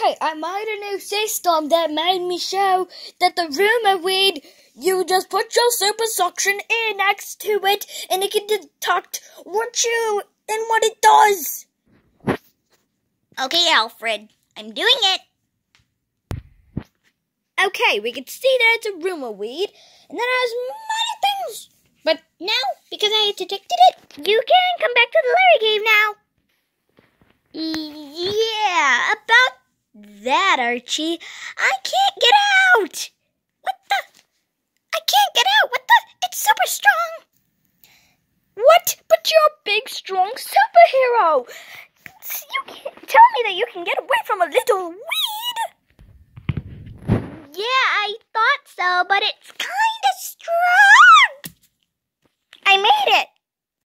Okay, I made a new system that made me show that the rumor weed, you just put your super suction in next to it and it can detect what you and what it does. Okay, Alfred, I'm doing it. Okay, we can see that it's a rumor weed and that it has many things. But now, because I detected it, you can come back to the Larry cave now. About that, Archie. I can't get out. What the? I can't get out. What the? It's super strong. What? But you're a big, strong superhero. You can't tell me that you can get away from a little weed. Yeah, I thought so, but it's